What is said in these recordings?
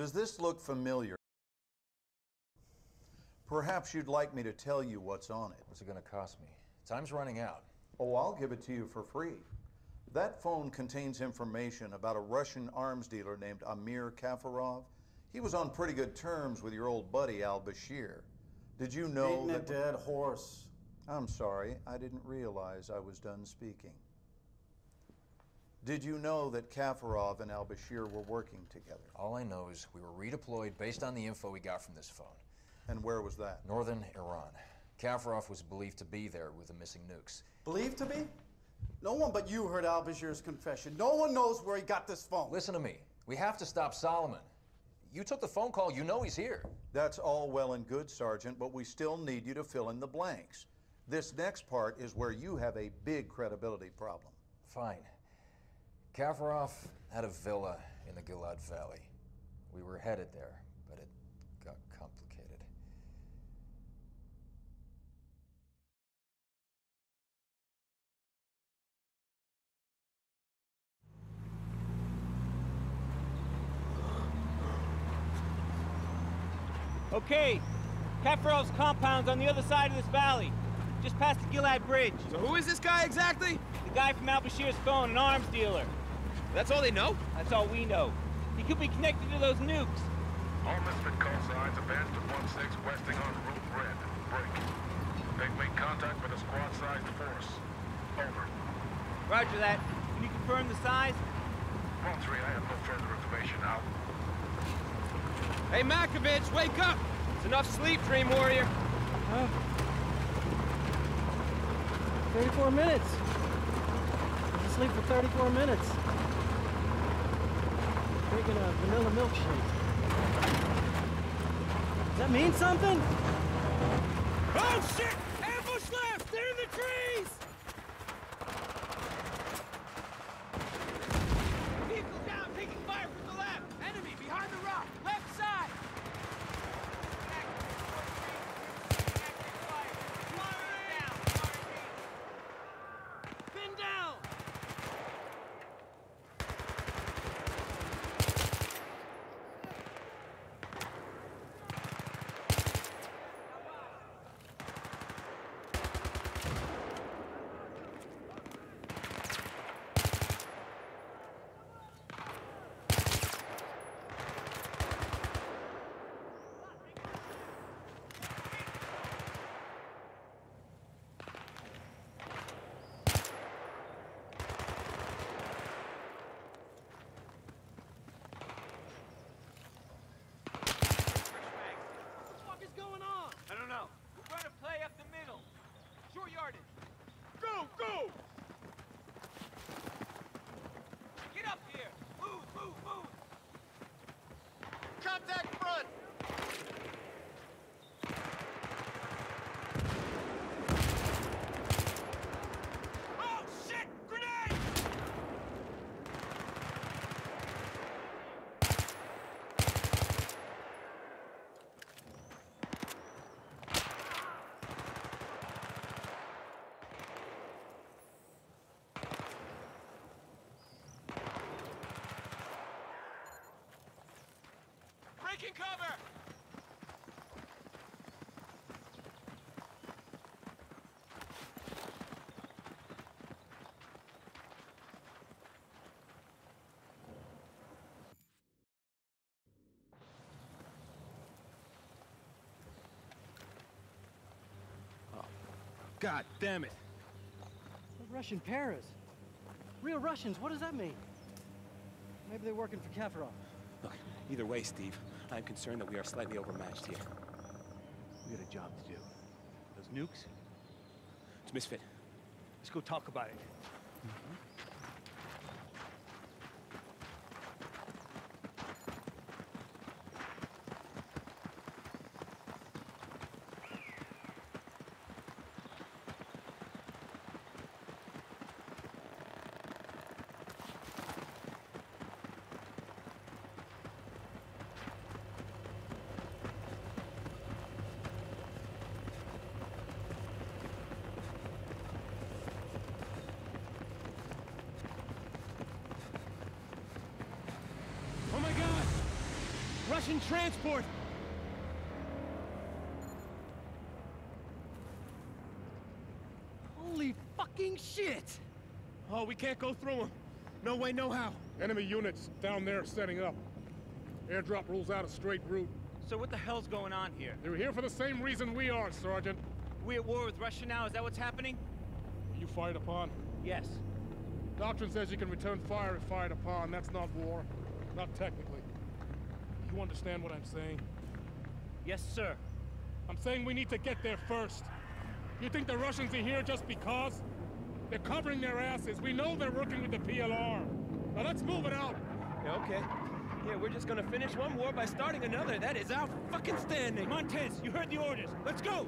Does this look familiar? Perhaps you'd like me to tell you what's on it. What's it gonna cost me? Time's running out. Oh, I'll give it to you for free. That phone contains information about a Russian arms dealer named Amir Kafarov. He was on pretty good terms with your old buddy Al Bashir. Did you know Beating a dead horse. I'm sorry, I didn't realize I was done speaking. Did you know that Kafarov and Al Bashir were working together? All I know is we were redeployed based on the info we got from this phone. And where was that? Northern Iran. Kafarov was believed to be there with the missing nukes. Believed to be? No one but you heard Al Bashir's confession. No one knows where he got this phone. Listen to me. We have to stop Solomon. You took the phone call, you know he's here. That's all well and good, Sergeant, but we still need you to fill in the blanks. This next part is where you have a big credibility problem. Fine. Kafarov had a villa in the Gilad Valley. We were headed there, but it got complicated. Okay, Kafarov's compound's on the other side of this valley, just past the Gilad Bridge. So who is this guy exactly? The guy from Al Bashir's phone, an arms dealer. That's all they know? That's all we know. He could be connected to those nukes. All misfit call signs abandoned to 1-6 westing on Route Red. Break. They've made contact with a squad-sized force. Over. Roger that. Can you confirm the size? 1-3, I have no further information. Out. Hey, Matkovic, wake up! It's enough sleep, Dream Warrior. 34 minutes. I was asleep for 34 minutes. Drinking a vanilla milkshake. Does that mean something? Oh, shit! Ambush left! They're in the trees! Vehicle down, taking fire from the left! Enemy behind the rock! Left side! Pin down! What the fuck is going on? I don't know. We're trying to play up the middle. Short yardage. Go, go! Get up here. Move, move, move. Contact front! Oh, shit! Grenade! Breaking cover! Oh, God damn it. The Russian paras. Real Russians, what does that mean? Maybe they're working for Kafarov. Look, either way, Steve, I'm concerned that we are slightly overmatched here. We got a job to do. Those nukes? It's a Misfit. Let's go talk about it. Mm-hmm. Russian transport! Holy fucking shit! Oh, we can't go through them. No way, no how. Enemy units down there setting up. Airdrop rules out a straight route. So what the hell's going on here? They're here for the same reason we are, Sergeant. We at war with Russia now? Is that what's happening? Were you fired upon? Yes. Doctrine says you can return fire if fired upon. That's not war. Not technically. You understand what I'm saying? Yes, sir. I'm saying we need to get there first. You think the Russians are here just because? They're covering their asses. We know they're working with the PLR. Now let's move it out. Yeah, okay. Yeah, we're just gonna finish one war by starting another. That is our fucking standing. Montez, you heard the orders. Let's go!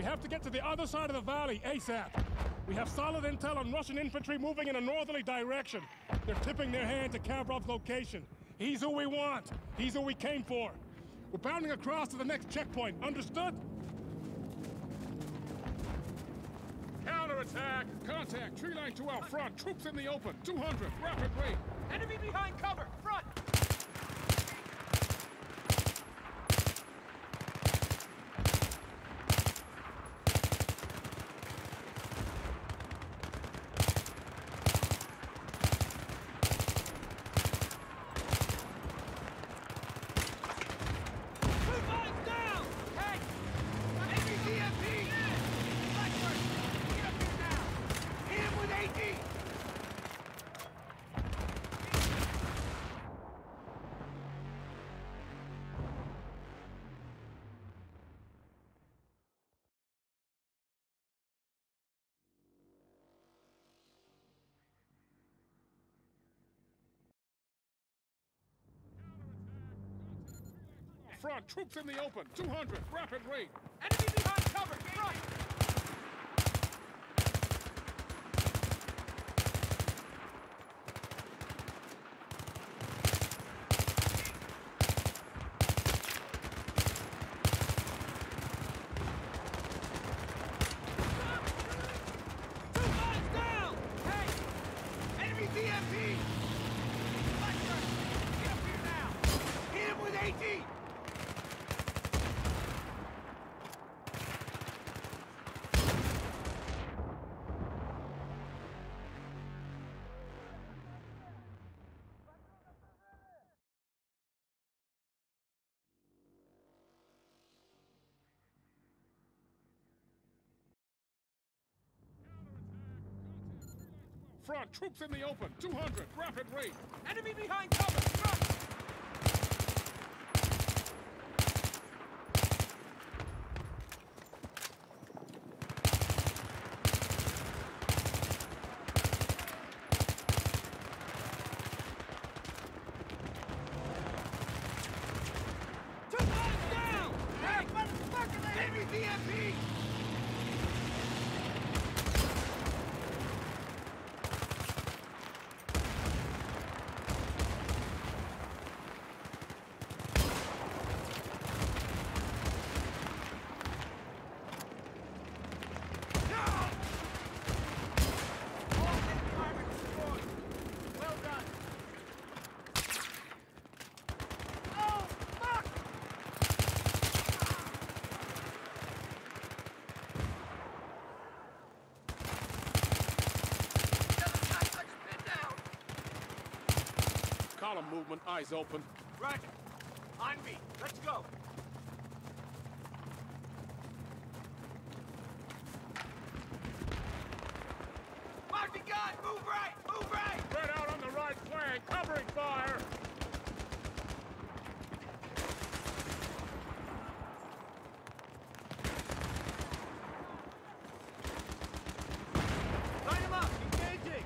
We have to get to the other side of the valley, ASAP. We have solid intel on Russian infantry moving in a northerly direction. They're tipping their hand to Kafarov's location. He's who we want. He's who we came for. We're bounding across to the next checkpoint. Understood? Counterattack! Contact! Tree line to our front. Troops in the open. 200. Rapid rate. Enemy behind cover! Front! Two lines down! Hey! Enemy BMP! Blackburn! Get up here now! Hit him with AD! Front. Troops in the open. 200. Rapid rate. Enemy behind cover! Front! RPG! Front, troops in the open. 200, rapid rate. Enemy behind cover! Front! Two guys down! Hey, motherfucker! Enemy BMP! All enemy armor destroyed. Well done. Oh, fuck! Another suspect's pinned down. Column movement, eyes open. Roger. On me. Let's go. Mark the gun! Move right! Move right! Spread out on the right flank, covering fire. Line him up! Engaging!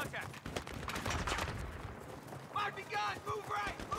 Contact! Mark the gun! Move right!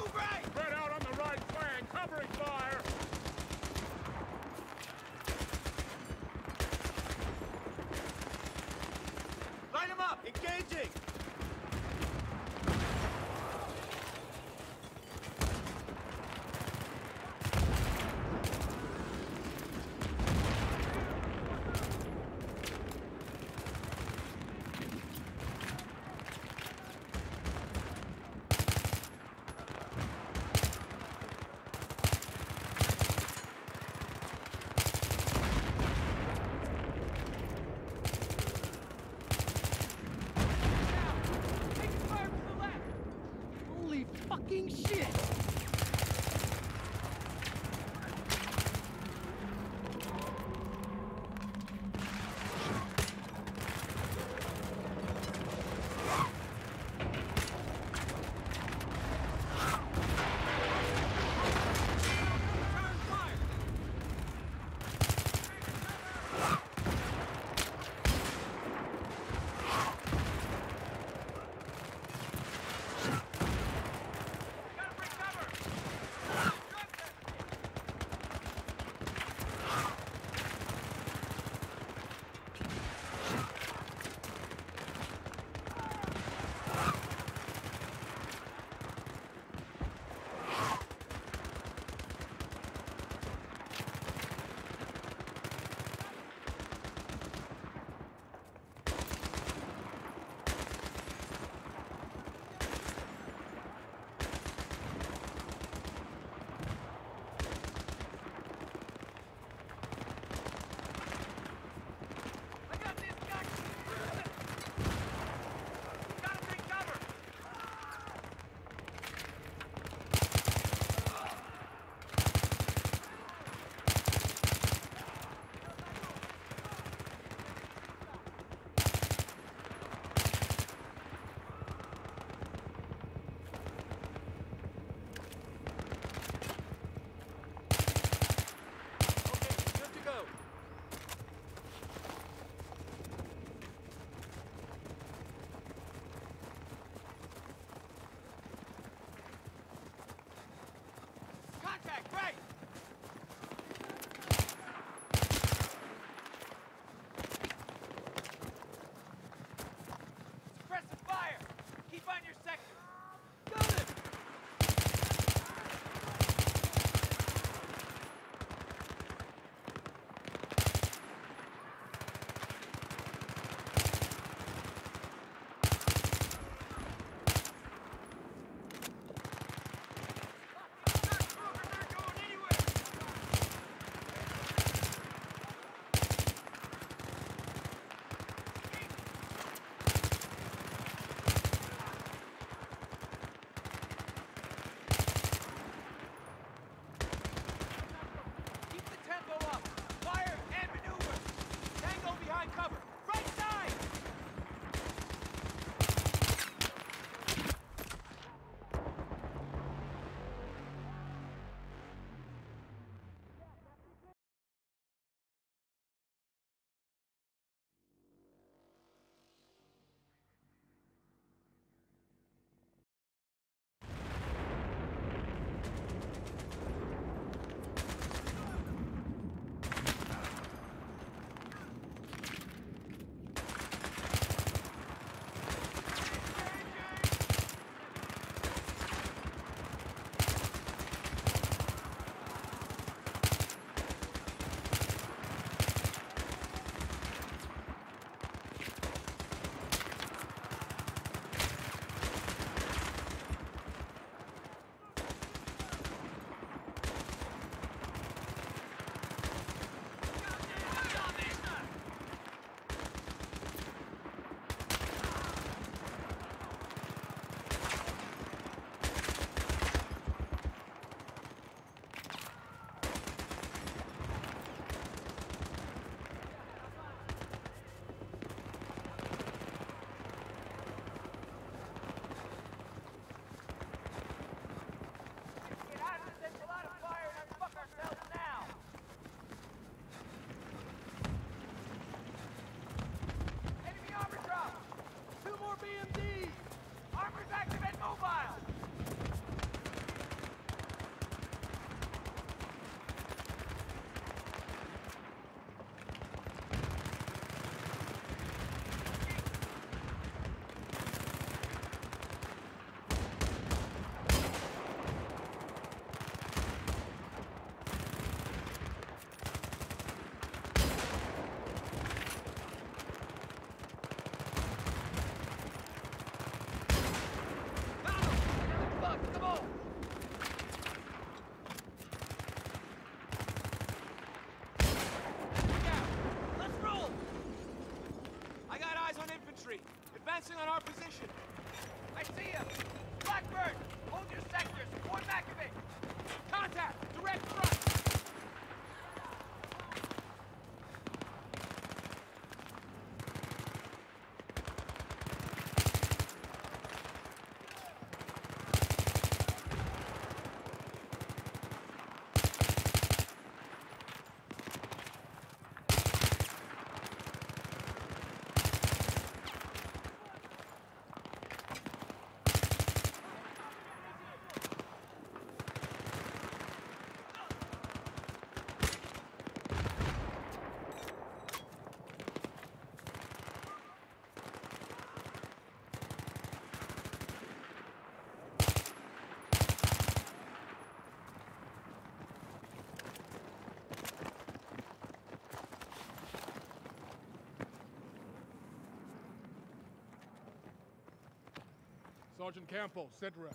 Sergeant Campo, Sidra.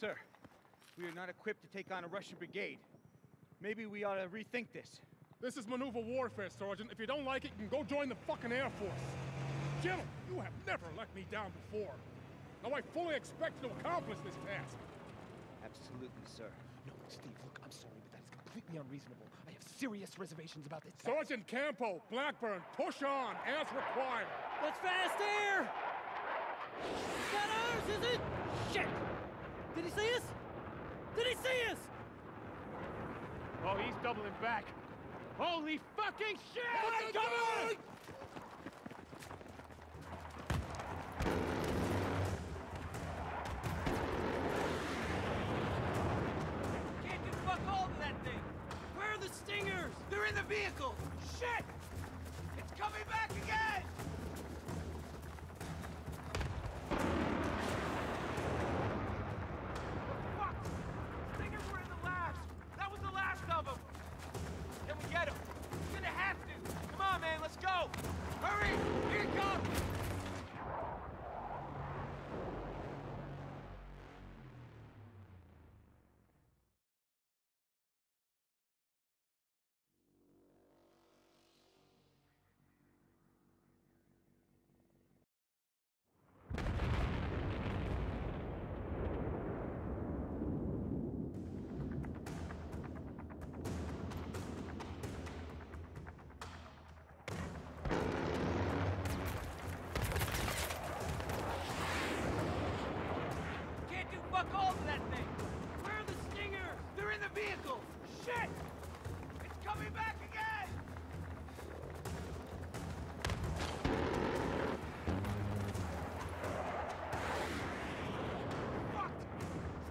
Sir, we are not equipped to take on a Russian brigade. Maybe we ought to rethink this. This is maneuver warfare, Sergeant. If you don't like it, you can go join the fucking Air Force. Gentlemen, you have never let me down before. Now I fully expect you to accomplish this task. Absolutely, sir. No, Steve, look, I'm sorry, but that is completely unreasonable. I have serious reservations about this. task. Sergeant Campo, Blackburn, push on as required. That's fast air! Is that ours, is it? Shit! Did he see us? Did he see us? Oh, he's doubling back. Holy fucking shit! Come on! Can't do fuck all to that thing! Where are the stingers? They're in the vehicle! Shit! It's coming back again! Fuck! Stingers were in the last! That was the last of them! Can we get him? We're gonna have to! Come on, man, let's go! Hurry! Here it comes! Can't do fuck all to that thing! Where are the stingers? They're vehicle! Shit! It's coming back again! Fuck!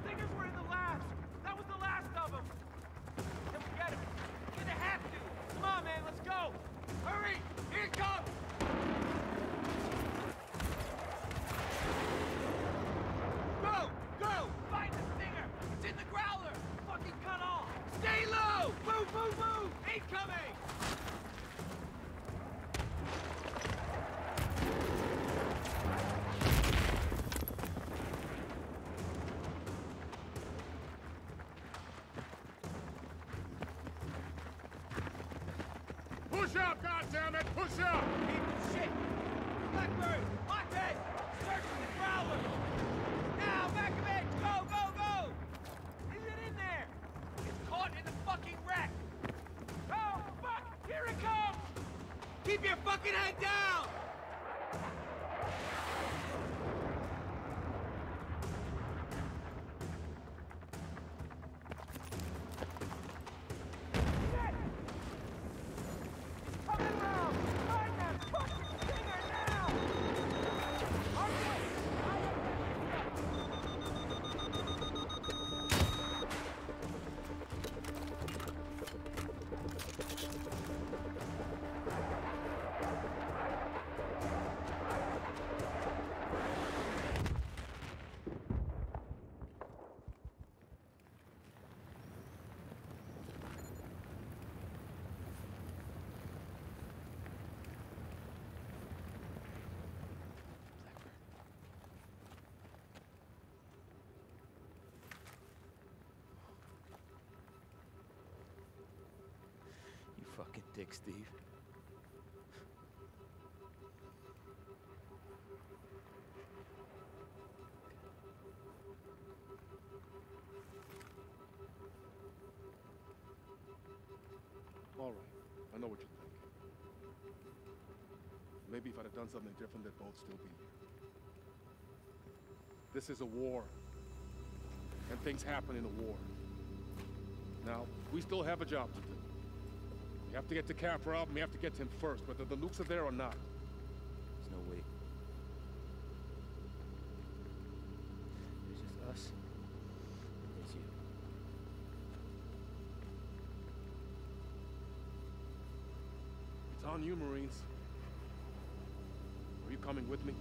Stingers were in the last! That was the last of them! Can we get him? We're gonna have to! Come on, man, let's go! Hurry! Here it comes! Go! Go! Find the stinger! It's in the growler! Fucking cut off! Stay low! Move, move, move! Incoming! Push out, goddammit! Push out! People shit! Blackburn! Monte! Search the growler! Now, back of it! Go, go, go! Is it in there? It's caught in the fucking wreck! Oh, fuck! Here it comes! Keep your fucking head down! dick, Steve. All right, I know what you think. Maybe if I'd have done something different, they'd both still be here. This is a war, and things happen in a war. Now, we still have a job to do. We have to get to Kafarov, and we have to get to him first, whether the nukes are there or not. There's no way. There's just us. you. It's on you, Marines. Are you coming with me?